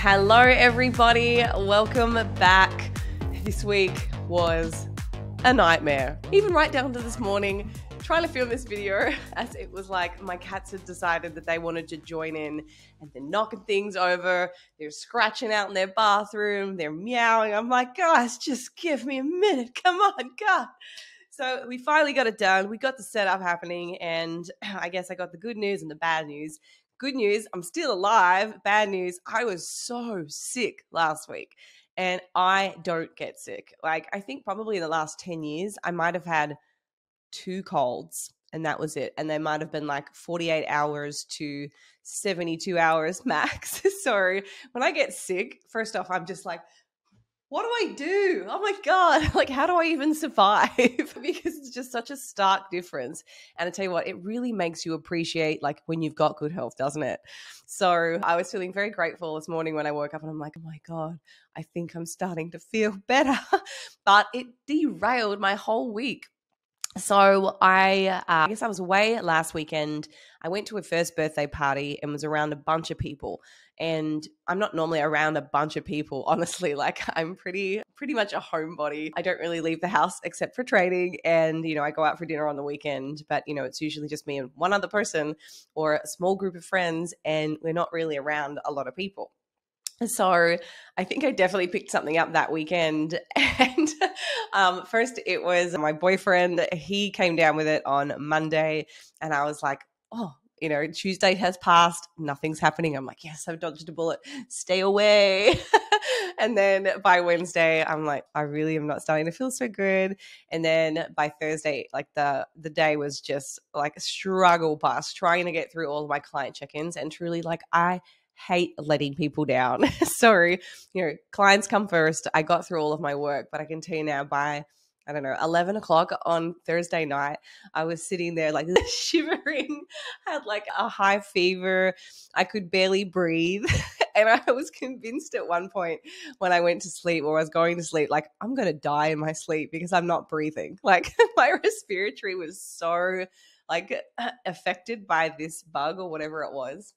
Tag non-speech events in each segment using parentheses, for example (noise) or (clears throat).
Hello, everybody. Welcome back. This week was a nightmare. Even right down to this morning, trying to film this video, (laughs) as it was like my cats had decided that they wanted to join in and they're knocking things over. They're scratching out in their bathroom. They're meowing. I'm like, guys, just give me a minute. Come on, God. So we finally got it done. We got the setup happening, and (clears throat) I guess I got the good news and the bad news. Good news, I'm still alive. Bad news, I was so sick last week. And I don't get sick. Like, I think probably in the last 10 years, I might have had two colds, and that was it. And they might have been like 48 hours to 72 hours (laughs) max. so when I get sick, first off, I'm just like, what do I do? Oh my God. (laughs) Like, how do I even survive? (laughs) because it's just such a stark difference. And I tell you what, it really makes you appreciate like when you've got good health, doesn't it? So I was feeling very grateful this morning when I woke up and I'm like, oh my God, I think I'm starting to feel (laughs) better. but it derailed my whole week. So I, uh, I guess I was away last weekend. I went to a first birthday party and was around a bunch of people. And I'm not normally around a bunch of people, (laughs) honestly. Like I'm pretty, pretty much a homebody. I don't really leave the house except for training, and you know I go out for dinner on the weekend. But you know it's usually just me and one other person or a small group of friends, and we're not really around a lot of people. So I think I definitely picked something up that weekend. (laughs) And um, first, it was my boyfriend. He came down with it on Monday, and I was like, oh, you know, Tuesday has passed, nothing's happening. I'm like, yes, I've dodged a bullet. Stay away. (laughs) and then by Wednesday, I'm like, I really am not starting to feel so good. And then by Thursday, like the the day was just like a struggle past trying to get through all of my client check-ins and truly like I hate letting people down. (laughs) so, you know, clients come first. I got through all of my work, but I can tell you now by I don't know, 11 o'clock on Thursday night. I was sitting there like (laughs) shivering, had like a high fever. I could barely breathe. (laughs) and I was convinced at one point when I went to sleep or I was going to sleep, like, I'm going to die in my sleep because I'm not breathing. (laughs) Like, my respiratory was so like affected by this bug or whatever it was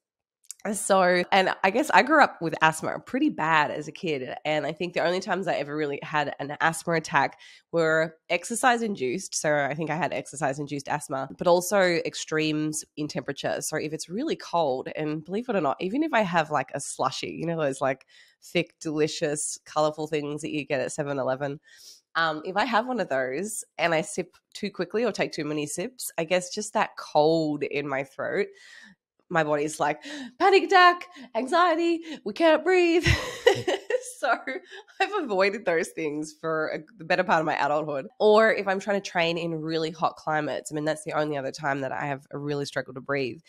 so, and I guess I grew up with asthma pretty bad as a kid. And I think the only times I ever really had an asthma attack were exercise induced. So I think I had exercise induced asthma, but also extremes in temperature. So if it's really cold, and believe it or not, even if I have like a slushy, you know, those like thick, delicious, colorful things that you get at 7 Eleven. Um, if I have one of those and I sip too quickly or take too many sips, I guess just that cold in my throat my body's like panic attack, anxiety, we can't breathe. (laughs) (laughs) so I've avoided those things for a, the better part of my adulthood. Or if I'm trying to train in really hot climates, I mean, that's the only other time that I have a really struggle to breathe.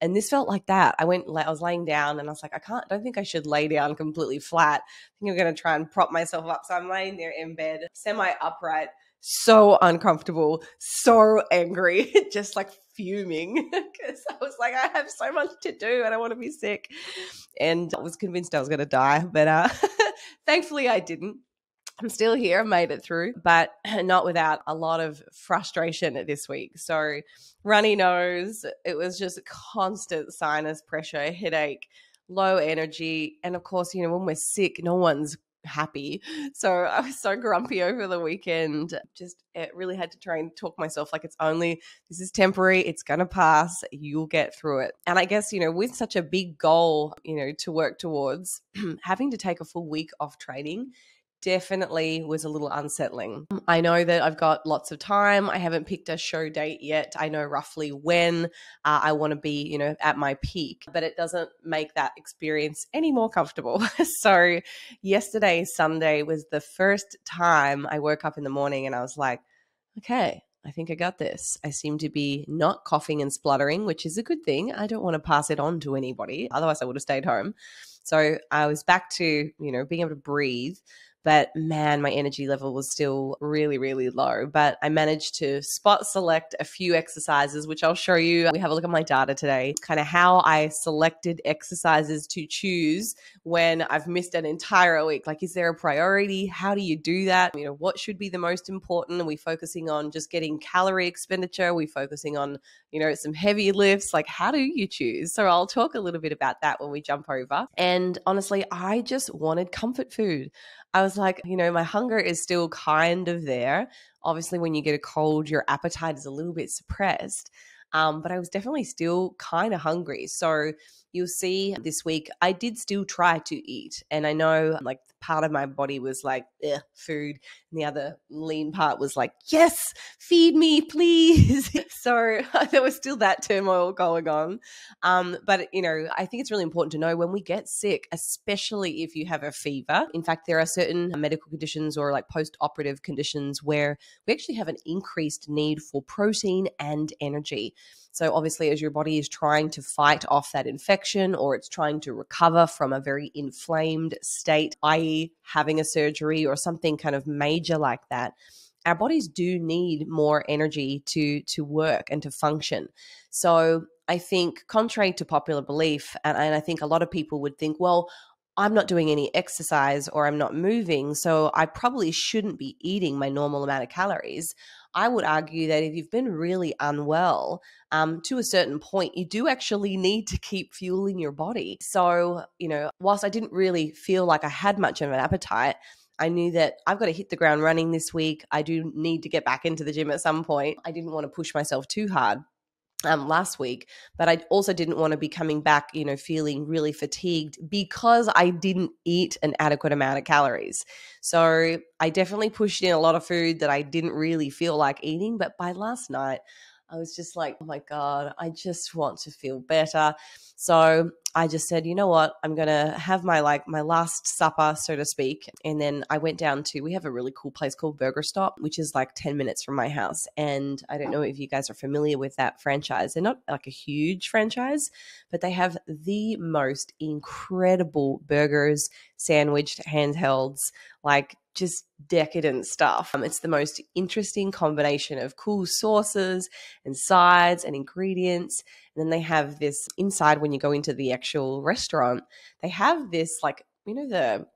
And this felt like that. I went, I was laying down and I was like, I can't, I don't think I should lay down completely flat. I think I'm going to try and prop myself up. So I'm laying there in bed, semi upright, so uncomfortable, so angry, (laughs) just like fuming (laughs) because I was like, I have so much to do and I want to be sick. And I was convinced I was going to die, but uh, (laughs) thankfully I didn't. I'm still here, I made it through, but (clears throat) not without a lot of frustration this week. So, runny nose, it was just constant sinus pressure, headache, low energy. And of course, you know, when we're sick, no one's happy. So I was so grumpy over the weekend. Just it really had to try and talk myself like it's only this is temporary, it's going to pass, you'll get through it. And I guess, you know, with such a big goal, you know, to work towards, (clears throat) having to take a full week off training definitely was a little unsettling. I know that I've got lots of time. I haven't picked a show date yet. I know roughly when uh, I want to be, you know, at my peak, but it doesn't make that experience any more comfortable. (laughs) so, yesterday, Sunday, was the first time I woke up in the morning and I was like, okay, I think I got this. I seem to be not coughing and spluttering, which is a good thing. I don't want to pass it on to anybody. Otherwise, I would have stayed home. So I was back to, you know, being able to breathe but man, my energy level was still really, really low. But I managed to spot select a few exercises, which I'll show you. We have a look at my data today, kind of how I selected exercises to choose when I've missed an entire week. Like, is there a priority? How do you do that? You know, what should be the most important? Are we focusing on just getting calorie expenditure? Are we focusing on, you know, some heavy lifts? Like, how do you choose? So I'll talk a little bit about that when we jump over. And honestly, I just wanted comfort food. I was like, you know, my hunger is still kind of there. Obviously, when you get a cold, your appetite is a little bit suppressed. Um, but I was definitely still kind of hungry. So you'll see this week, I did still try to eat. And I know like part of my body was like, food. And the other lean part was like, yes, feed me, please. (laughs) so (laughs) there was still that turmoil going on. Um, but, you know, I think it's really important to know when we get sick, especially if you have a fever. In fact, there are certain medical conditions or like post operative conditions where we actually have an increased need for protein and energy. So, obviously, as your body is trying to fight off that infection or it's trying to recover from a very inflamed state, i.e., having a surgery or something kind of major like that, our bodies do need more energy to to work and to function. So, I think, contrary to popular belief, and, and I think a lot of people would think, well, I'm not doing any exercise or I'm not moving, so I probably shouldn't be eating my normal amount of calories. I would argue that if you've been really unwell, um, to a certain point, you do actually need to keep fueling your body. So, you know, whilst I didn't really feel like I had much of an appetite, I knew that I've got to hit the ground running this week. I do need to get back into the gym at some point. I didn't want to push myself too hard um, last week, but I also didn't want to be coming back, you know, feeling really fatigued because I didn't eat an adequate amount of calories. So I definitely pushed in a lot of food that I didn't really feel like eating. But by last night, I was just like, oh my God, I just want to feel better. So I just said, you know what, I'm going to have my like my last supper, so to speak. And then I went down to, we have a really cool place called Burger Stop, which is like 10 minutes from my house. And I don't know if you guys are familiar with that franchise. They're not like a huge franchise, but they have the most incredible burgers, sandwiched handhelds, like just decadent stuff. Um, it's the most interesting combination of cool sauces and sides and ingredients. Then they have this inside when you go into the actual restaurant, they have this like, you know, the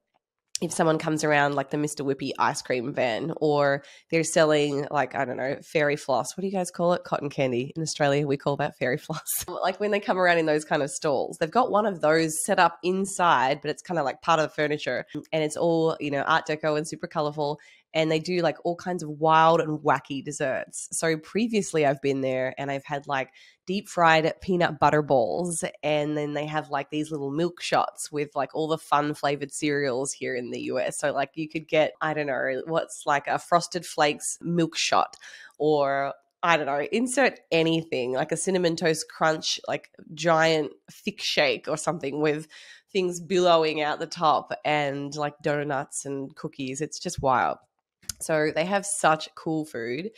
if someone comes around like the Mr. Whippy ice cream van, or they're selling like, I don't know, fairy floss. What do you guys call it? Cotton candy. In Australia, we call that fairy (laughs) floss. like when they come around in those kind of stalls, they've got one of those set up inside, but it's kind of like part of the furniture. And it's all, you know, art deco and super colorful and they do like all kinds of wild and wacky desserts. So previously I've been there and I've had like deep fried peanut butter balls and then they have like these little milk shots with like all the fun flavored cereals here in the US. So like you could get I don't know what's like a frosted flakes milk shot or I don't know, insert anything like a cinnamon toast crunch, like giant thick shake or something with things billowing out the top and like donuts and cookies. It's just wild. So they have such cool food.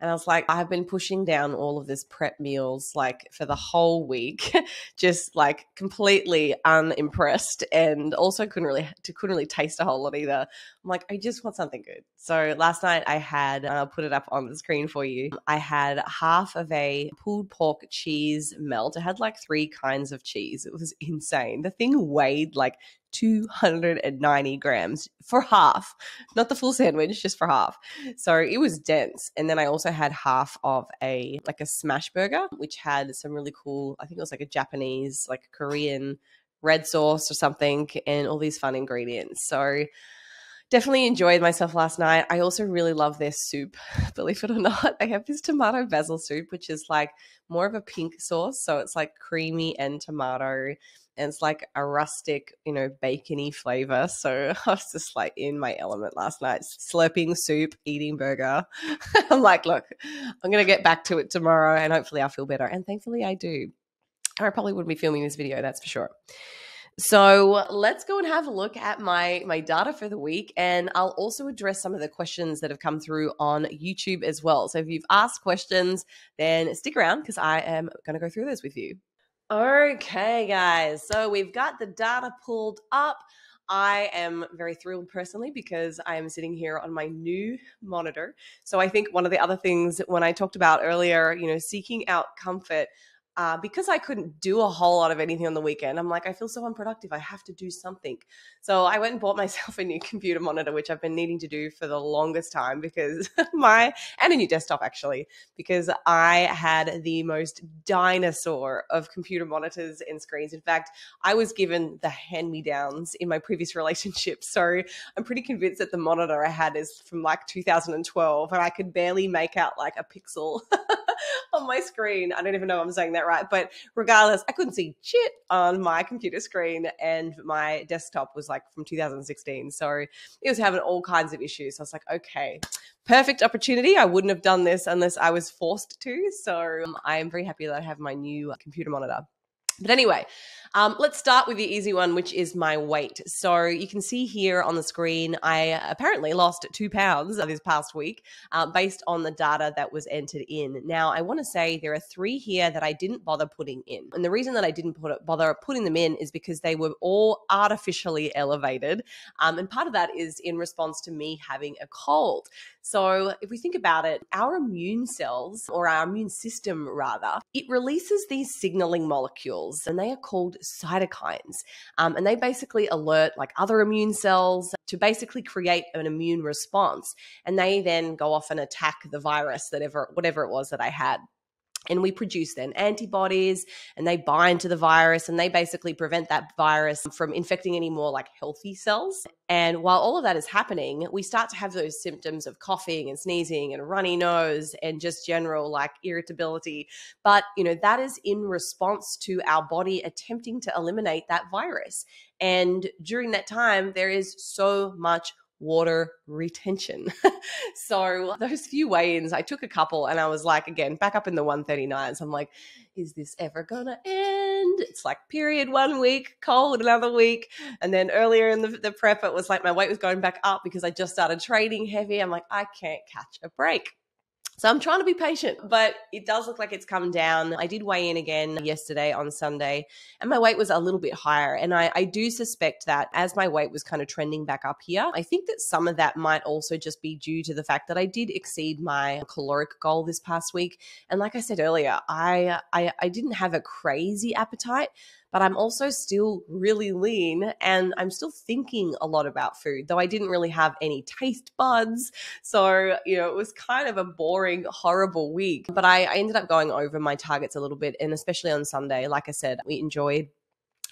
And I was like, I've been pushing down all of this prep meals like for the whole week, (laughs) just like completely unimpressed, and also couldn't really couldn't really taste a whole lot either. I'm like, I just want something good. So last night I had, I'll put it up on the screen for you. I had half of a pulled pork cheese melt. I had like three kinds of cheese. It was insane. The thing weighed like 290 grams for half, not the full sandwich, just for half. So it was dense. And then I also had half of a like a smash burger, which had some really cool, I think it was like a Japanese, like Korean red sauce or something, and all these fun ingredients. So definitely enjoyed myself last night. I also really love their soup, (laughs) believe it or not. They have this tomato basil soup, which is like more of a pink sauce. So it's like creamy and tomato and it's like a rustic, you know, bacony flavor. So (laughs) I was just like in my element last night, slurping soup, eating burger. (laughs) I'm like, look, I'm going to get back to it tomorrow and hopefully I'll feel better. And thankfully I do. Or I probably wouldn't be filming this video, that's for sure. So let's go and have a look at my my data for the week, and I'll also address some of the questions that have come through on YouTube as well. So if you've asked questions, then stick around because I am going to go through those with you. Okay, guys. So we've got the data pulled up. I am very thrilled personally because I am sitting here on my new monitor. So I think one of the other things when I talked about earlier, you know, seeking out comfort, uh, because I couldn't do a whole lot of anything on the weekend, I'm like, I feel so unproductive. I have to do something. So I went and bought (laughs) myself a new computer monitor, which I've been needing to do for the longest time because (laughs) my, and a new desktop actually, because I had the most dinosaur of computer monitors and screens. In fact, I was given the hand me downs in my previous (laughs) relationship. So I'm pretty convinced that the monitor I had is from like 2012 and I could barely make out like a pixel on my screen. I don't even know I'm saying that right. But regardless, I couldn't see shit on my computer screen, and my desktop was like from 2016. So it was having all kinds of issues. So I was like, okay, perfect opportunity. I wouldn't have done this unless I was forced to. So um, I am very happy that I have my new computer monitor. But anyway, um, let's start with the easy one, which is my weight. So you can see here on the screen, I apparently lost two pounds this past week uh, based on the data that was entered in. Now, I want to say there are three here that I didn't bother putting in. And the reason that I didn't put it, bother putting them in is because they were all artificially elevated. Um, and part of that is in response to me having a cold. So, if we think about it, our immune cells, or our immune system rather, it releases these signaling molecules and they are called cytokines. Um, and they basically alert like other immune cells to basically create an immune response. And they then go off and attack the virus that ever, whatever it was that I had and we produce then antibodies and they bind to the virus and they basically prevent that virus from infecting any more like healthy cells. And while all of that is happening we start to have those symptoms of coughing and sneezing and runny nose and just general like irritability. But you know that is in response to our body attempting to eliminate that virus. And during that time there is so much water retention. (laughs) so those few weigh-ins, I took a couple and I was like, again, back up in the 139s. I'm like, is this ever gonna end? It's like period one week, cold another week. And then earlier in the, the prep, it was like my weight was going back up because I just started training heavy. I'm like, I can't catch a break. So I'm trying to be patient, but it does look like it's come down. I did weigh in again yesterday on Sunday, and my weight was a little bit higher. And I, I, do suspect that as my weight was kind of trending back up here, I think that some of that might also just be due to the fact that I did exceed my caloric goal this past week. And like I said earlier, I I, I didn't have a crazy appetite but I'm also still really lean and I'm still thinking a lot about food, though I didn't really have any taste buds. So, you know, it was kind of a boring, horrible week. But I, I ended up going over my targets a little bit. And especially on Sunday, like I said, we enjoyed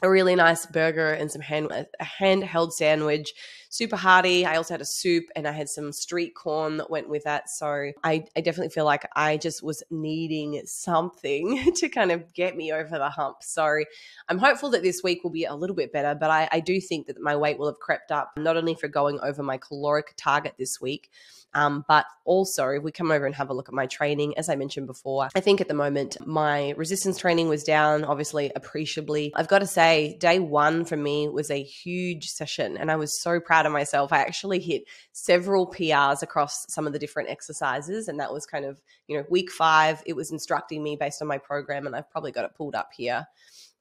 a really nice burger and some hand a handheld sandwich, super hearty. I also had a soup and I had some street corn that went with that. So I, I definitely feel like I just was needing something (laughs) to kind of get me over the hump. So I'm hopeful that this week will be a little bit better, but I, I do think that my weight will have crept up, not only for going over my caloric target this week, um, but also, if we come over and have a look at my training, as I mentioned before, I think at the moment my resistance training was down, obviously, appreciably. I've got to say, day one for me was a huge session, and I was so proud of myself. I actually hit several PRs across some of the different exercises, and that was kind of, you know, week five, it was instructing me based on my program, and I've probably got it pulled up here.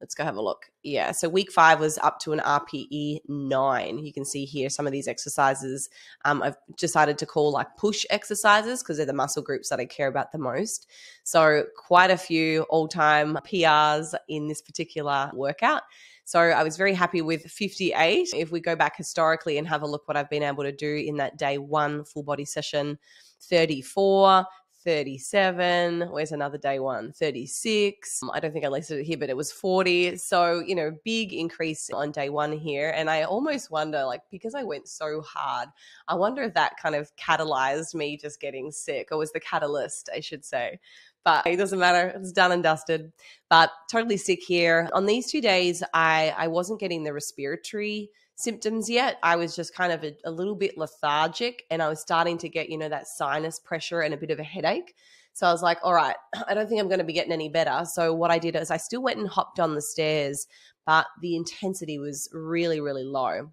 Let's go have a look. Yeah, so week five was up to an RPE nine. You can see here some of these exercises um, I've decided to call like push exercises because they're the muscle groups that I care about the most. So, quite a few all time PRs in this particular workout. So I was very happy with 58. If we go back historically and have a look what I've been able to do in that day one full body session, 34, 37. Where's another day one? 36. I don't think I listed it here, but it was 40. So, you know, big increase on day one here. And I almost wonder, like, because I went so hard, I wonder if that kind of catalyzed me just getting sick or was the catalyst, I should say. But it doesn't matter. It's done and dusted. But totally sick here. On these two days, I, I wasn't getting the respiratory symptoms yet. I was just kind of a, a, little bit lethargic and I was starting to get, you know, that sinus pressure and a bit of a headache. So I was like, all right, (clears throat) I don't think I'm going to be getting any better. So what I did is I still went and hopped on the stairs, but the intensity was really, really low.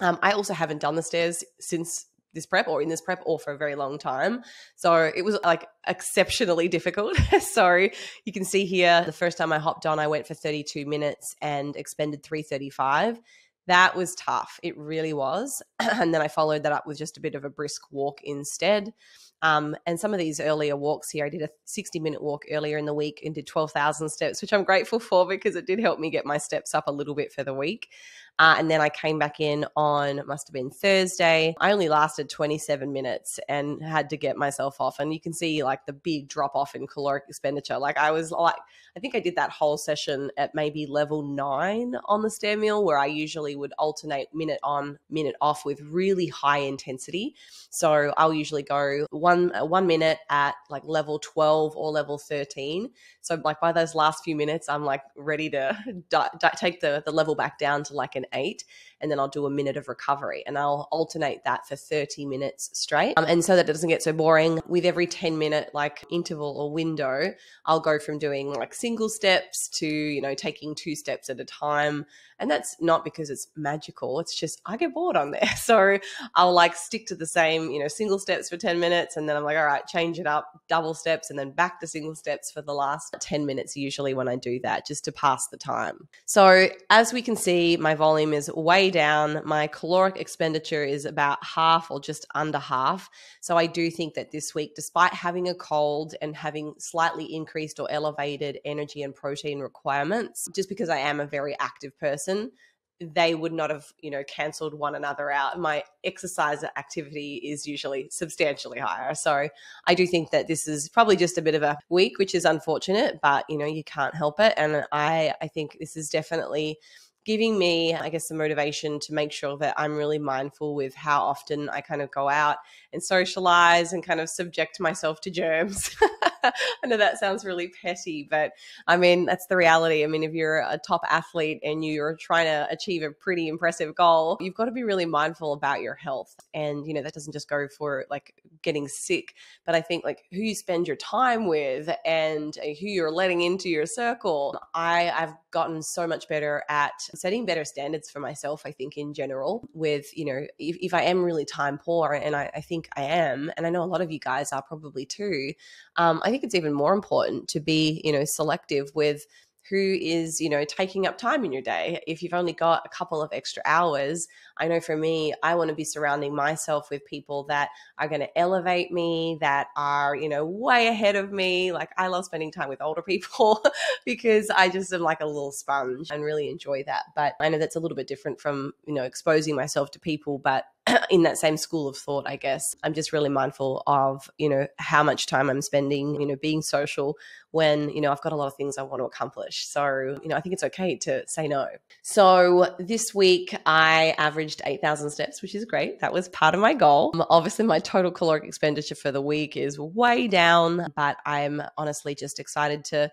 Um, I also haven't done the stairs since this prep or in this prep or for a very long time. So it was like exceptionally difficult. (laughs) so you can see here the first time I hopped on, I went for 32 minutes and expended 335. That was tough. It really was. (clears throat) and then I followed that up with just a bit of a brisk walk instead. Um, and some of these earlier walks here, I did a 60 minute walk earlier in the week and did 12,000 steps, which I'm grateful for because it did help me get my steps up a little bit for the week. Uh, and then I came back in on, must have been Thursday. I only lasted 27 minutes and had to get myself off. And you can see like the big drop off in caloric expenditure. Like I was like, I think I did that whole session at maybe level nine on the stair mill, where I usually would alternate minute on, minute off with really high intensity. So I'll usually go one one minute at like level 12 or level 13. So like by those last few minutes, I'm like ready to (laughs) di- di- take the the level back down to like an eight, and then I'll do a minute of recovery, and I'll alternate that for 30 minutes straight. Um, and so that it doesn't get so boring, with every 10 minute like interval or window, I'll go from doing like single steps to you know taking two steps at a time, and that's not because it's magical. It's just I get bored on there, (laughs) so I'll like stick to the same you know single steps for 10 minutes, and then I'm like, all right, change it up, double steps, and then back to single steps for the last 10 minutes usually when I do that, just to pass the time. So as we can see, my volume is way down. My caloric expenditure is about half or just under half. So I do think that this week, despite having a cold and having slightly increased or elevated energy and protein requirements, just because I am a very active person, they would not have, you know, cancelled one another out. My exercise activity is usually substantially higher. So I do think that this is probably just a bit of a week, which is unfortunate, but you know, you can't help it. And I I think this is definitely giving me, I guess, the motivation to make sure that I'm really mindful with how often I kind of go out and socialize and kind of subject myself to germs. (laughs) I know that sounds really petty, but I mean, that's the reality. I mean, if you're a top athlete and you're trying to achieve a pretty impressive goal, you've got to be really mindful about your health. And, you know, that doesn't just go for like getting sick, but I think like who you spend your time with and uh, who you're letting into your circle. I, I've gotten so much better at setting better standards for myself, I think, in general, with, you know, if, if I am really time poor, and I, I, think I am, and I know a lot of you guys are probably too, um, I think it's even more important to be, you know, selective with who is, you know, taking up time in your day. If you've only got a couple of extra hours, I know for me, I want to be surrounding myself with people that are going to elevate me, that are, you know, way ahead of me. Like I love spending time with older people (laughs) because I just am like a little sponge and really enjoy that. But I know that's a little bit different from, you know, exposing myself to people, but (clears throat) in that same school of thought, I guess. I'm just really mindful of, you know, how much time I'm spending, you know, being social when, you know, I've got a lot of things I want to accomplish. So, you know, I think it's okay to say no. So this week I averaged 8,000 steps, which is great. That was part of my goal. Um, obviously, my total caloric expenditure for the week is way down, but I'm honestly just excited to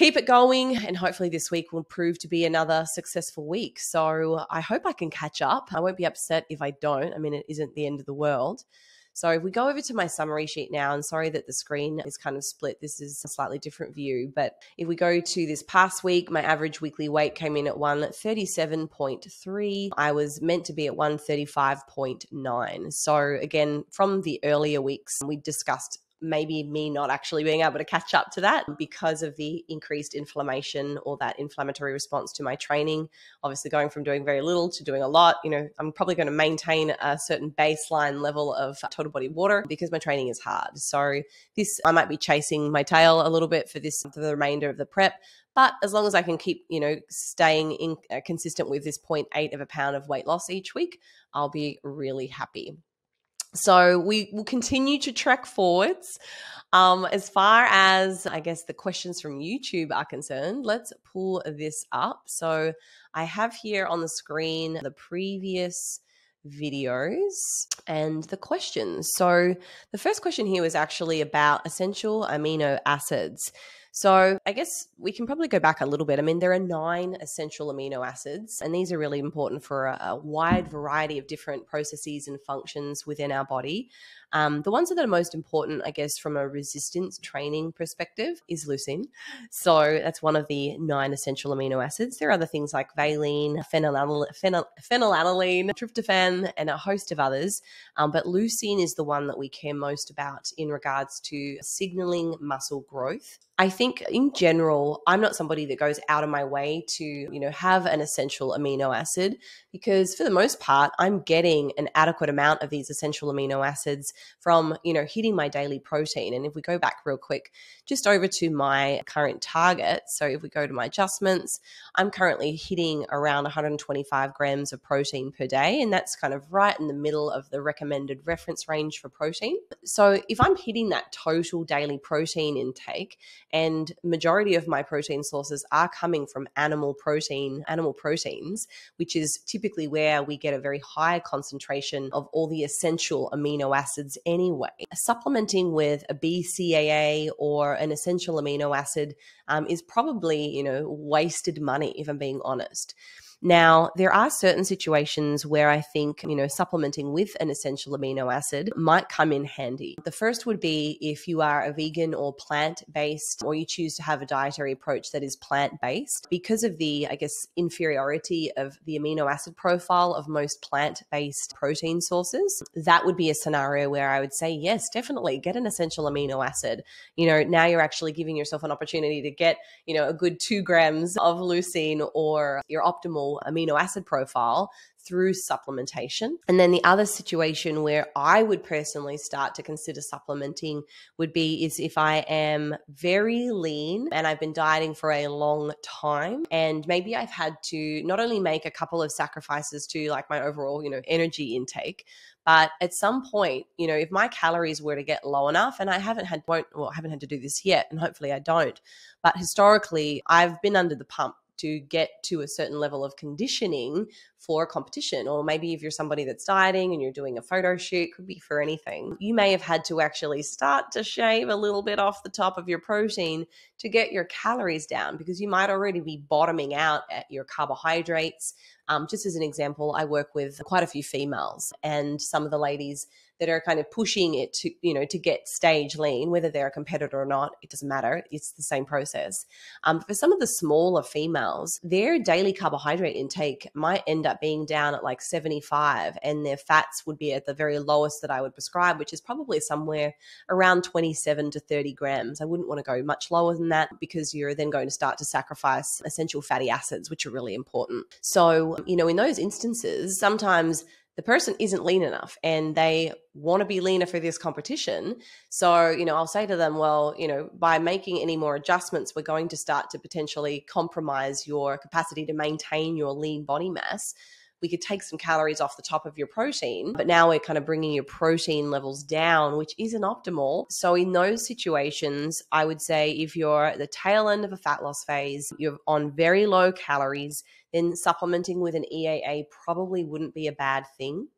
keep it going. And hopefully, this week will prove to be another successful week. So I hope I can catch up. I won't be upset if I don't. I mean, it isn't the end of the world. So if we go over to my summary sheet now, and sorry that the screen is kind of split, this is a slightly different view. But if we go to this past week, my average weekly weight came in at 137.3. I was meant to be at 135.9. So again, from the earlier weeks, we discussed maybe me not actually being able to catch up to that because of the increased inflammation or that inflammatory response to my training. Obviously, going from doing very little to doing a lot, you know, I'm probably going to maintain a certain baseline level of total body water because my training is hard. So, this I might be chasing my tail a little bit for this for the remainder of the prep. But as long as I can keep, you know, staying in, uh, consistent with this 0.8 of a pound of weight loss each week, I'll be really happy. So we will continue to track forwards. Um, as far as I guess the questions from YouTube are concerned, let's pull this up. So I have here on the screen the previous videos and the questions. So the first question here was actually about essential amino acids. So, I guess we can probably go back a little bit. I mean, there are nine essential amino acids, and these are really important for a, a wide variety of different processes and functions within our body. Um, the ones that are most important, I guess, from a resistance training perspective, is leucine. So that's one of the nine essential amino acids. There are other things like valine, phenylalanine, phenylalanine tryptophan, and a host of others. Um, but leucine is the one that we care most about in regards to signaling muscle growth I think in general, I'm not somebody that goes out of my way to, you know, have an essential amino acid because for the most part, I'm getting an adequate amount of these essential amino acids from, you know, hitting my daily protein. And if we go back real quick, just over to my current target. So if we go to my adjustments, I'm currently hitting around 125 grams of protein per day. And that's kind of right in the middle of the recommended reference range for protein. So if I'm hitting that total daily protein intake, and majority of my protein sources are coming from animal protein animal proteins which is typically where we get a very high concentration of all the essential amino acids anyway. Supplementing with a bcaa or an essential amino acid um, is probably you know wasted money if i'm being honest now, there are certain situations where I think, you know, supplementing with an essential amino acid might come in handy. The first would be if you are a vegan or plant based, or you choose to have a dietary approach that is plant based. Because of the, I guess, inferiority of the amino acid profile of most plant based protein sources, that would be a scenario where I would say, yes, definitely get an essential amino acid. You know, now you're actually giving yourself an opportunity to get, you know, a good two grams of leucine or your amino acid profile through supplementation. And then the other situation where I would personally start to consider supplementing would be is if I am very lean and I've been dieting for a long time and maybe I've had to not only make a couple of sacrifices to like my overall, you know, energy intake, but at some point, you know, if my calories were to get low enough, and I haven't had won't well, I haven't had to do this yet, and hopefully I don't, but historically I've been under the pump to get to a certain level of conditioning for a competition. Or maybe if you're somebody that's dieting and you're doing a photo shoot, could be for anything. You may have had to actually start to shave a little bit off the top of your protein to get your calories down because you might already be bottoming out at your carbohydrates. Um, just as an example, I work with quite a few females, and some of the ladies that are kind of pushing it to, you know, to get stage lean, whether they're a competitor or not, it doesn't matter. It's the same process. Um, for some of the smaller females, their daily carbohydrate intake might end up being down at like 75, and their fats would be at the very lowest that I would prescribe, which is probably somewhere around 27 to 30 grams. I wouldn't want to go much lower than that because you're then going to start to sacrifice essential fatty acids, which are really important. So, you know, in those instances, sometimes the person isn't lean enough and they want to be leaner for this competition. So, you know, I'll say to them, well, you know, by making any more adjustments, we're going to start to potentially compromise your capacity to maintain your lean body mass we could take some calories off the top of your protein, but now we're kind of bringing your protein levels down, which isn't optimal. So, in those situations, I would say if you're at the tail end of a fat loss phase, you're on very low calories, then supplementing with an EAA probably wouldn't be a bad thing.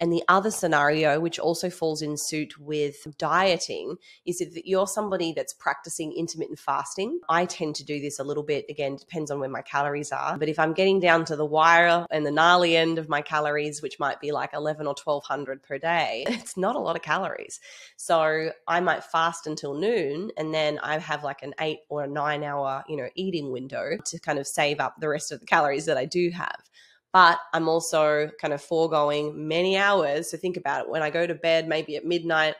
And the other scenario, which also falls in suit with dieting, is if you're somebody that's practicing intermittent fasting. I tend to do this a little bit. Again, depends on where my calories are. But if I'm getting down to the wire and the gnarly end of my calories, which might be like 11 or 1200 per day, (laughs) it's not a lot of calories. So I might fast until noon and then I have like an eight or a nine hour, you know, eating window to kind of save up the rest of the calories that I do have but I'm also kind of foregoing many hours. So think about it. When I go to bed, maybe at midnight,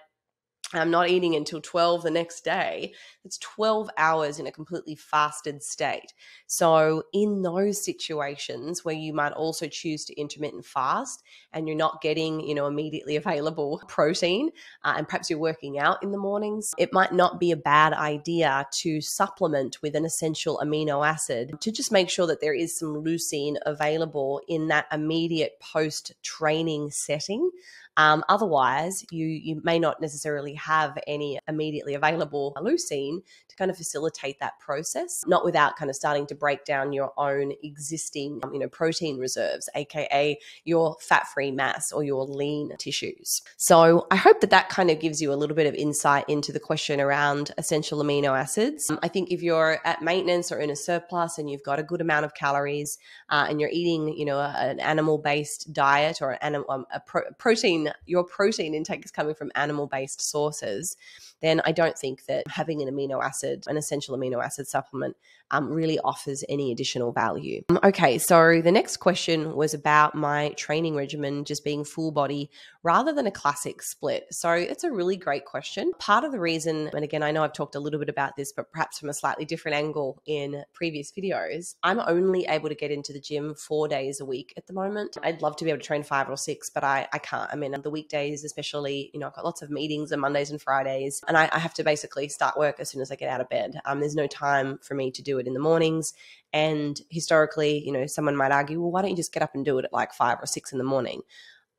I'm not eating until 12 the next day. It's 12 hours in a completely fasted state. So, in those situations where you might also choose to intermittent fast and you're not getting, you know, immediately available (laughs) protein, uh, and perhaps you're working out in the mornings, it might not be a bad idea to supplement with an essential amino acid to just make sure that there is some leucine available in that immediate post training setting Um, otherwise, you you may not necessarily have any immediately available leucine kind of facilitate that process, not without kind of starting to break down your own existing, um, you know, protein reserves, aka your fat-free mass or your lean tissues. So I hope that that kind of gives you a little bit of insight into the question around essential amino acids. Um, I think if you're at maintenance or in a surplus and you've got a good amount of calories uh, and you're eating, you know, an animal-based diet or an animal, um, a pro- protein, your protein intake is coming from animal-based sources, then I don't think that having an amino acid, an essential amino acid supplement, um, really offers any additional value. Um, okay, so the next question was about my training regimen just being full body rather than a classic split. So it's a really great question. Part of the reason, and again, I know I've talked a little bit about this, but perhaps from a slightly different angle in previous videos, I'm only able to get into the gym four days a week at the moment. I'd love to be able to train five or six, but I, I can't. I mean, the weekdays, especially, you know, I've got lots of meetings on Mondays and Fridays, and I, I have to basically start work as soon as I get out of bed. Um, there's no time for me to do it in the mornings. And historically, you know, someone might argue, well, why don't you just get up and do it at like five or six in the morning?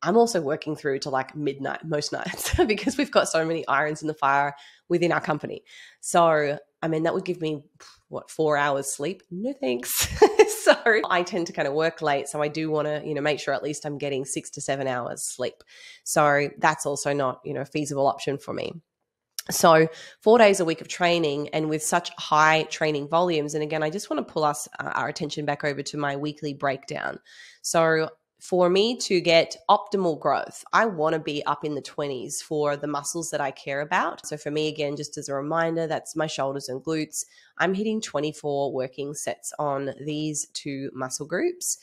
I'm also working through to like midnight most (laughs) nights (laughs) because we've got so many irons in the fire within our company. So, I mean, that would give me what four hours sleep? No thanks. (laughs) so I tend to kind of work late. So I do want to, you know, make sure at least I'm getting six to seven hours sleep. So that's also not, you know, a feasible option for me. So, four days a week of training and with such high training volumes. And again, I just want to pull us, uh, our attention back over to my weekly breakdown. So, for me to get optimal growth, I want to be up in the 20s for the muscles that I care about. So, for me, again, just as a reminder, that's my shoulders and glutes. I'm hitting 24 working sets on these two muscle groups.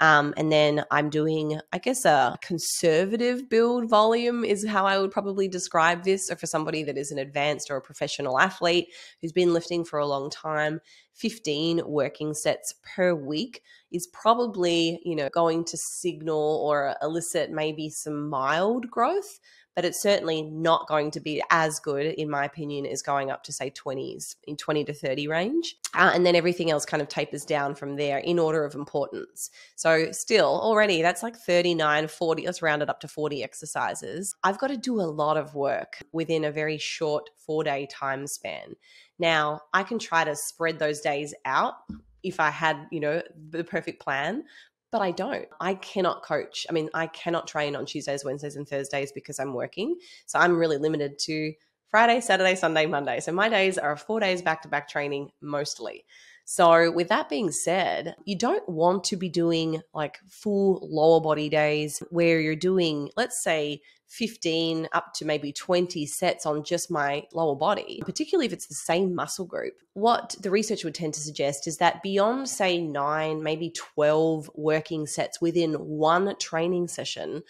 Um, and then I'm doing, I guess, a conservative build volume is how I would probably describe this. So for somebody that is an advanced or a professional athlete who's been lifting for a long time, 15 working sets per week is probably, you know, going to signal or elicit maybe some mild growth but it's certainly not going to be as good, in my opinion, as going up to say 20s in 20 to 30 range. Uh, and then everything else kind of tapers down from there in order of importance. So, still, already that's like 39, 40, let's round it up to 40 exercises. I've got to do a lot of work within a very short four day time span. Now, I can try to spread those days out if I had, you know, the perfect plan but I don't. I cannot coach. I mean, I cannot train on Tuesdays, Wednesdays, and Thursdays because I'm working. So I'm really limited to Friday, Saturday, Sunday, Monday. So my days are four days back to back training mostly. So, with that being said, you don't want to be doing like full lower body days where you're doing, let's say, 15 up to maybe 20 sets on just my lower body, particularly if it's the same muscle group. What the research would tend to suggest is that beyond, say, nine, maybe 12 working sets within one training session,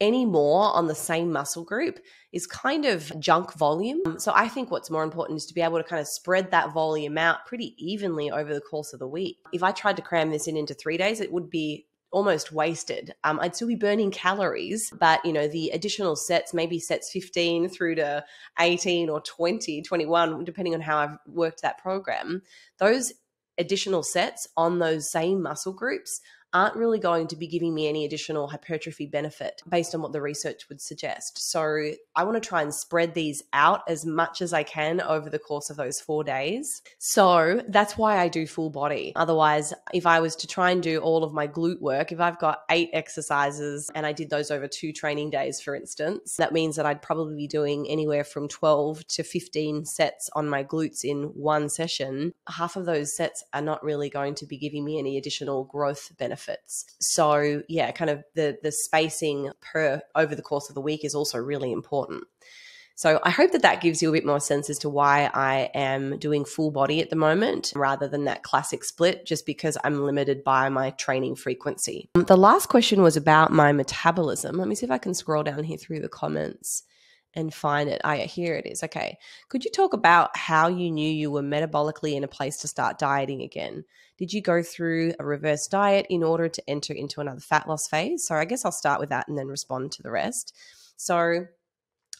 any more on the same muscle group is kind of junk volume. So I think what's more important is to be able to kind of spread that volume out pretty evenly over the course of the week. If I tried to cram this in into three days, it would be almost wasted. Um, I'd still be burning calories, but you know, the additional sets, maybe sets 15 through to 18 or 20, 21, depending on how I've worked that program, those additional sets on those same muscle groups aren't really going to be giving me any additional hypertrophy benefit based on what the research would suggest. So I want to try and spread these out as much as I can over the course of those four days. So that's why I do full body. Otherwise, if I was to try and do all of my glute work, if I've got eight exercises and I did those over two training days, for instance, that means that I'd probably be doing anywhere from 12 to 15 sets on my glutes in one session. Half of those sets are not really going to be giving me any additional growth benefit benefits. So yeah, kind of the the spacing per over the course of the week is also really important. So I hope that that gives you a bit more sense as to why I am doing full body at the moment rather than that classic split, just because I'm limited by my training frequency. The last question was about my metabolism. Let me see if I can scroll down here through the comments and find it. Yeah, here it is. Okay. Could you talk about how you knew you were metabolically in a place to start dieting again? Did you go through a reverse diet in order to enter into another fat loss phase? So I guess I'll start with that and then respond to the rest. So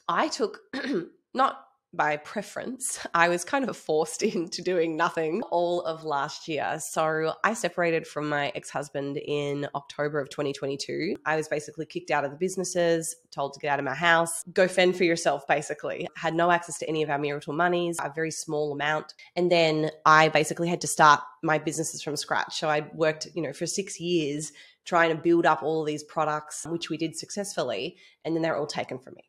I took (clears throat) not by preference, I was kind of forced (laughs) into doing nothing all of last year. So I separated from my ex husband in October of 2022. I was basically kicked out of the businesses, told to get out of my house, go fend for yourself, basically. Had no access to any of our marital monies, a very small amount. And then I basically had to start my businesses from scratch. So I worked, you know, for six years trying to build up all these products, which we did successfully. And then they're all taken from me.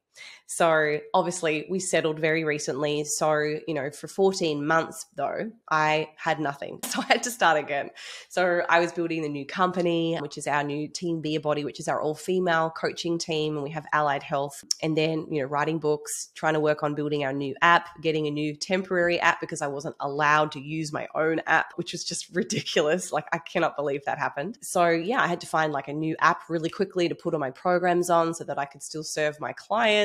So obviously, we settled very recently. So, you know, for 14 months though, I had nothing. (laughs) So I had to start again. So I was building the new company, which is our new Team Beer Body, which is our all female coaching team. And we have allied health. And then, you know, writing books, trying to work on building our new app, getting a new temporary app because I wasn't allowed to use my own app, which was just (laughs) ridiculous. Like, I cannot believe that happened. So, yeah, I had to find like a new app really quickly to put all my programs on so that I could still serve my clients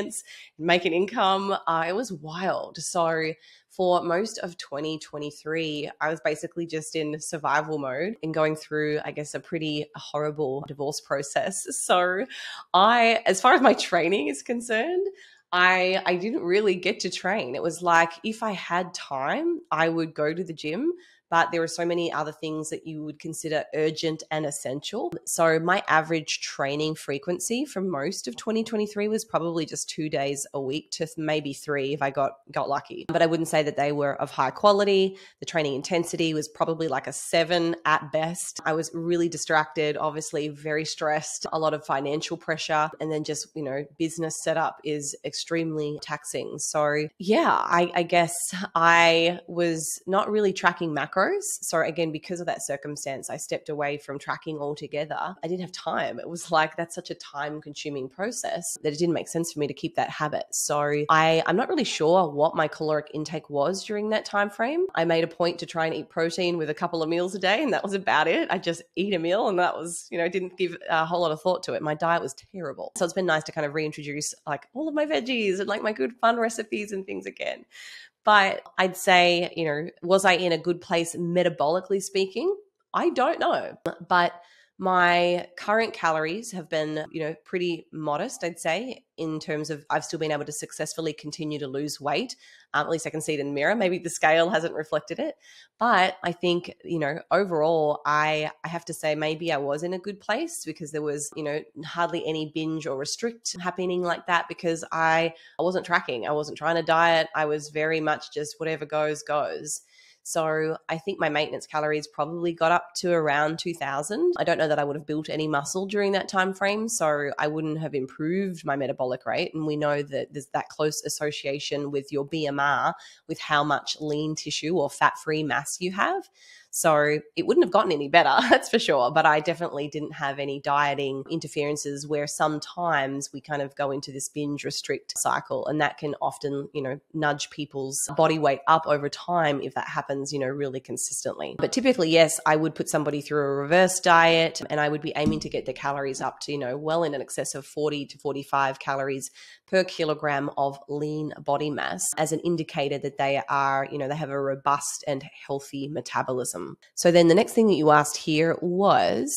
make an income. Uh, it was wild. So for most of 2023, I was basically just in survival mode and going through, I guess, a pretty horrible divorce process. (laughs) So I, as far as my training is concerned, I I didn't really get to train. It was like if I had time, I would go to the gym, but there are so many other things that you would consider urgent and essential. So my average training frequency for most of 2023 was probably just two days a week to maybe three if I got got lucky. But I wouldn't say that they were of high quality. The training intensity was probably like a seven at best. I was really distracted, obviously very stressed, a lot of financial pressure, and then just you know business setup is extremely taxing. So yeah, I, I guess I was not really tracking macro macros. So again, because of that circumstance, I stepped away from tracking altogether. I didn't have time. It was like that's such a time consuming process that it didn't make sense for me to keep that habit. So I, I'm not really sure what my caloric intake was during that time frame. I made a point to try and eat protein with a couple of meals a day, and that was about it. I just eat a meal, and that was, you know, didn't give a whole lot of thought to it. My diet was terrible. So it's been nice to kind of reintroduce like all of my veggies and like my good fun recipes and things again. But I'd say, you know, was I in a good place metabolically speaking? I don't know. But my current calories have been, you know, pretty modest, I'd say, in terms of I've still been able to successfully continue to lose weight. Um, at least I can see it in the mirror. Maybe the scale hasn't reflected it, but I think you know overall, I I have to say maybe I was in a good place because there was you know hardly any binge or restrict happening like that because I I wasn't tracking. I wasn't trying to diet. I was very much just whatever goes goes. So I think my maintenance calories probably got up to around 2000. I don't know that I would have built any muscle during that time frame, so I wouldn't have improved my metabolic rate and we know that there's that close association with your BMR with how much lean tissue or fat-free mass you have. So it wouldn't have gotten any better, (laughs) that's for sure. But I definitely didn't have any dieting interferences where sometimes we kind of go into this binge restrict cycle. And that can often, you know, nudge people's body weight up over time if that happens, you know, really consistently. But typically, yes, I would put somebody through a reverse diet and I would be aiming to get their calories up to, you know, well in an excess of 40 to 45 calories per kilogram of lean body mass as an indicator that they are, you know, they have a robust and healthy metabolism. So then the next thing that you asked here was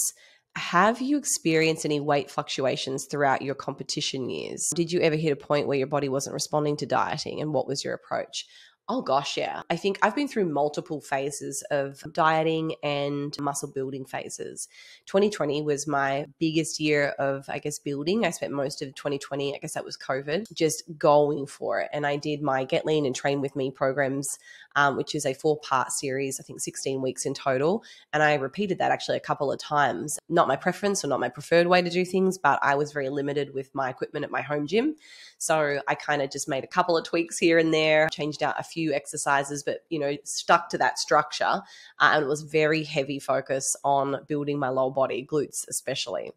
have you experienced any weight fluctuations throughout your competition years? Did you ever hit a point where your body wasn't responding to dieting and what was your approach? Oh gosh, yeah. I think I've been through multiple phases of dieting and muscle building phases. 2020 was my biggest year of, I guess, building. I spent most of 2020, I guess that was COVID, just going for it. And I did my Get Lean and Train With Me programs, um, which is a four part series, I think 16 weeks in total. And I repeated that actually a couple of times. Not my preference or not my preferred way to do things, but I was very limited with my equipment at my home gym. So I kind of just made a couple of tweaks here and there, changed out a few exercises, but you know, stuck to that structure. Uh, and it was very heavy focus on building my lower body, glutes especially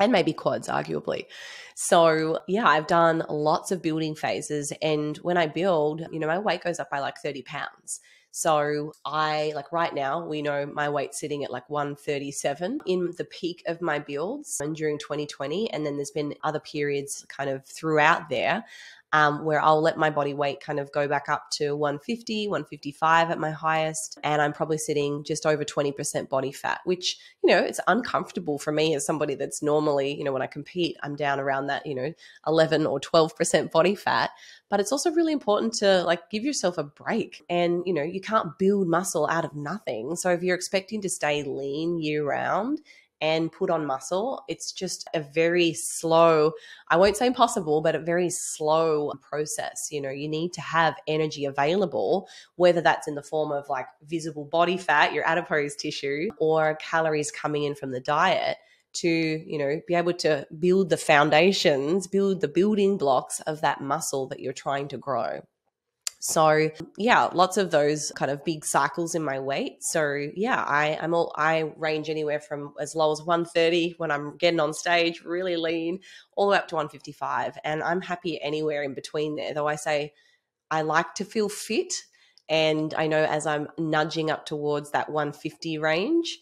and maybe quads, arguably. So, yeah, I've done lots of building phases. And when I build, you know, my weight goes up by like 30 pounds. So I like right now, we know my weight's sitting at like 137 in the peak of my builds and during 2020. And then there's been other periods kind of throughout there. Um, where I'll let my body weight kind of go back up to 150, 155 at my highest. And I'm probably sitting just over 20% body fat, which, you know, it's uncomfortable for me as somebody that's normally, you know, when I compete, I'm down around that, you know, 11 or 12% body fat. But it's also really important to like give yourself a break. And, you know, you can't build muscle out of nothing. So if you're expecting to stay lean year round, and put on muscle. It's just a very slow, I won't say impossible, but a very slow process. You know, you need to have energy available, whether that's in the form of like visible body fat, your adipose tissue, or calories coming in from the diet to you know be able to build the foundations build the building blocks of that muscle that you're trying to grow so yeah, lots of those kind of big cycles in my weight. So yeah, I, I'm all I range anywhere from as low as 130 when I'm getting on stage, really lean, all the way up to 155. And I'm happy anywhere in between there. Though I say I like to feel fit. And I know as I'm nudging up towards that 150 range,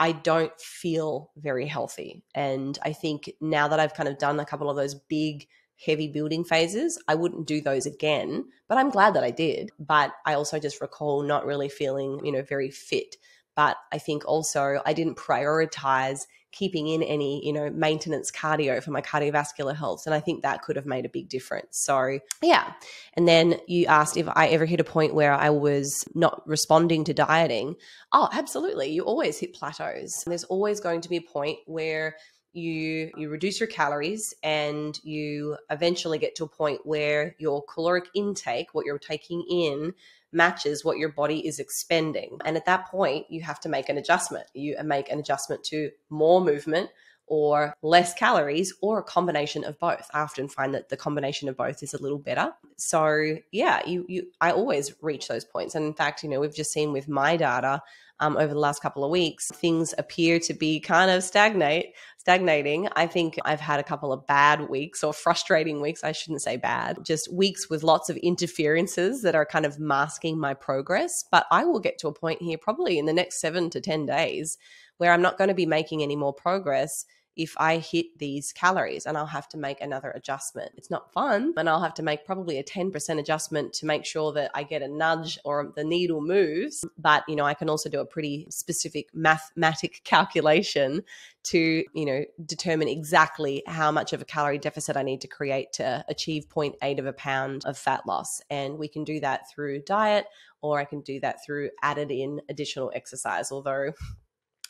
I don't feel very healthy. And I think now that I've kind of done a couple of those big heavy building phases, I wouldn't do those again. But I'm glad that I did. But I also just recall not really feeling, you know, very fit. But I think also I didn't prioritize keeping in any, you know, maintenance cardio for my cardiovascular health. And I think that could have made a big difference. So, yeah. And then you asked if I ever hit a point where I was not responding to dieting. Oh, absolutely. You always hit plateaus. And there's always going to be a point where you you reduce your calories and you eventually get to a point where your caloric intake what you're taking in matches what your body is expending. And at that point you have to make an adjustment. You uh, make an adjustment to more movement or less calories or a combination of both. I often find that the combination of both is a little better. So yeah, you you I always reach those points. And in fact, you know, we've just seen with my data um, over the last couple of weeks, things appear to be kind of stagnate, stagnating. I think I've had a couple of bad weeks or frustrating weeks. I shouldn't say bad, just weeks with lots of interferences that are kind of masking my progress. But I will get to a point here probably in the next seven to 10 days where I'm not going to be making any more progress if I hit these calories and I'll have to make another adjustment. It's not fun. And I'll have to make probably a 10% adjustment to make sure that I get a nudge or the needle moves. But, you know, I can also do a pretty specific mathematic (laughs) calculation to, you know, determine exactly how much of a calorie deficit I need to create to achieve 0.8 of a pound of fat loss. And we can do that through diet or I can do that through added in additional exercise. Although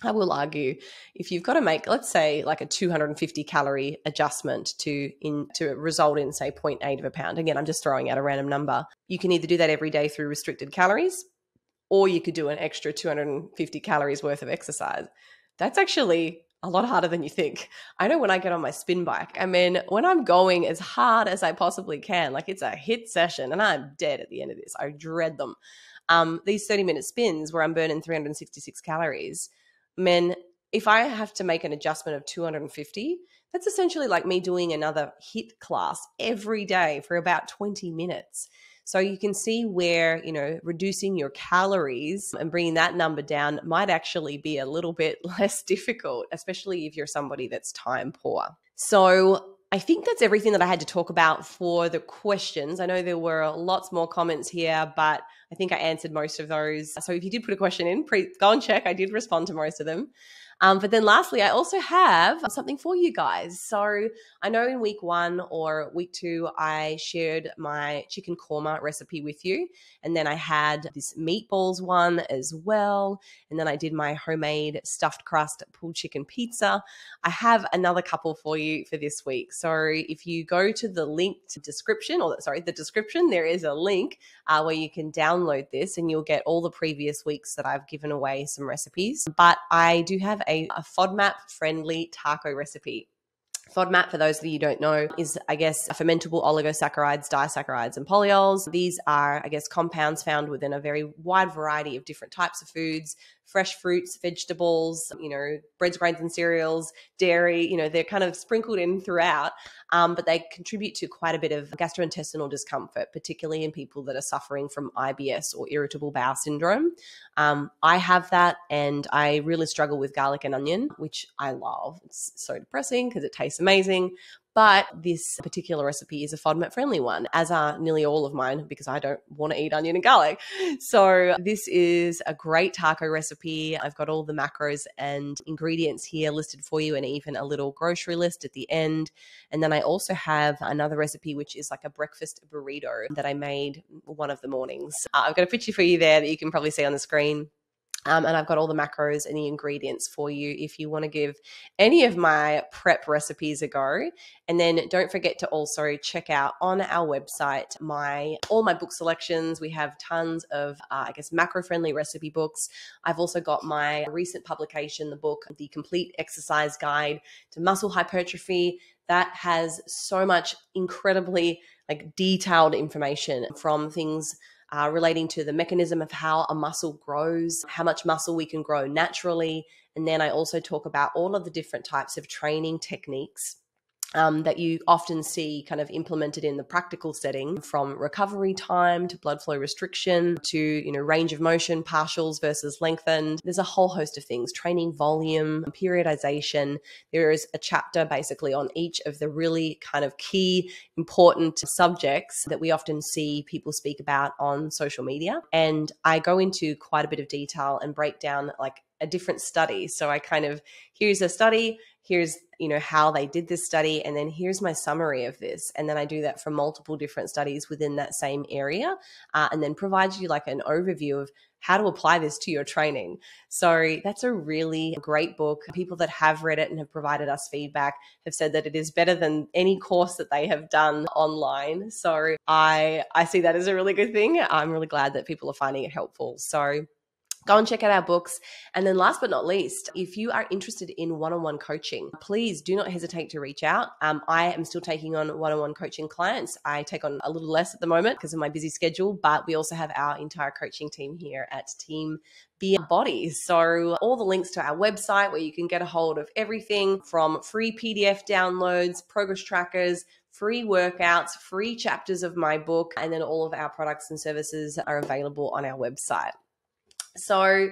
I will argue if you've got to make, let's say, like a 250 calorie adjustment to in to result in say 0.8 of a pound. Again, I'm just throwing out a random number. You can either do that every day through restricted calories, or you could do an extra 250 calories worth of exercise. That's actually a lot harder than you think. I know when I get on my spin bike, I mean, when I'm going as hard as I possibly can, like it's a HIIT session, and I'm dead at the end of this. I dread them. Um, these 30 minute spins where I'm burning 366 calories men, if I have to make an adjustment of 250, that's essentially like me doing another HIIT class every day for about 20 minutes. So you can see where, you know, reducing your calories and bringing that number down might actually be a little bit (laughs) less difficult, especially if you're somebody that's time poor. So I think that's everything that I had to talk about for the questions. I know there were lots more comments here, but I think I answered most of those. So if you did put a question in, pre- go and check. I did respond to most of them. Um, but then lastly, I also have something for you guys. So I know in week one or week two, I shared my chicken korma recipe with you. And then I had this meatballs one as well. And then I did my homemade stuffed crust pulled chicken pizza. I have another couple for you for this week. So if you go to the link to description, or sorry, the description, there is a link uh, where you can download this and you'll get all the previous weeks that I've given away some recipes. But I do have a FODMAP friendly taco recipe. FODMAP, for those of you who don't know, is, I guess, fermentable oligosaccharides, disaccharides, and polyols. These are, I guess, compounds found within a very wide variety of different types of foods, fresh fruits, vegetables, you know, breads, grains, and cereals, dairy, you know, they're kind of sprinkled in throughout, um, but they contribute to quite a bit of gastrointestinal discomfort, particularly in people that are suffering from IBS or irritable bowel syndrome. Um, I have that and I really struggle with garlic and onion, which I love. It's so depressing because it tastes amazing But this particular recipe is a FODMAP friendly one, as are nearly all of mine because I don't want to eat onion and garlic. So, this is a great taco recipe. I've got all the macros and ingredients here listed for you, and even a little grocery list at the end. And then I also have another recipe, which is like a breakfast burrito that I made one of the mornings. Uh, I've got a picture for you there that you can probably see on the screen. Um, and I've got all the macros and the ingredients for you if you want to give any of my prep recipes a go. And then don't forget to also check out on our website my all my book selections. We have tons of uh, I guess macro friendly recipe books. I've also got my recent publication, the book The Complete Exercise Guide to Muscle Hypertrophy that has so much incredibly like detailed information from things uh, relating to the mechanism of how a muscle grows, how much muscle we can grow naturally. And then I also talk about all of the different types of training techniques um, that you often see kind of implemented in the practical setting from recovery time to blood flow restriction to you know range of motion partials versus lengthened there's a whole host of things training volume periodization. There is a chapter basically on each of the really kind of key important subjects that we often see people speak about on social media. And i go into quite a bit of detail and break down like a different study. So i kind of here's a study here's you know how they did this study and then here's my summary of this. And then i do that for multiple different studies within that same area uh, and then provides you like an overview of how to apply this to your training. So that's a really great book. People that have read it and have provided us feedback have said that it is better than any course that they have done online. So i i see that as a really good thing. I'm really glad that people are finding it helpful. So Go and check out our books. And then, last but not least, if you are interested in one on one coaching, please do not hesitate to reach out. Um, I am still taking on one on one coaching clients. I take on a little less at the moment because of my busy schedule, but we also have our entire coaching team here at Team Be Body. So, all the links to our website where you can get a hold of everything from free PDF downloads, progress trackers, free workouts, free chapters of my book, and then all of our products and services are available on our website. So,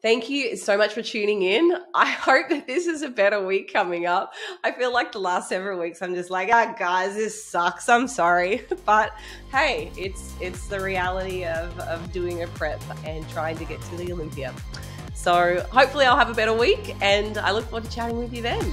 Thank you so much for tuning in. I (laughs) hope that this is a better week coming up. I feel like the last several weeks I'm just like, ah guys, this sucks. I'm sorry. (laughs) But hey, it's it's the reality of, of doing a prep and trying to get to the Olympia. So hopefully I'll have a better week and I look forward to chatting with you then.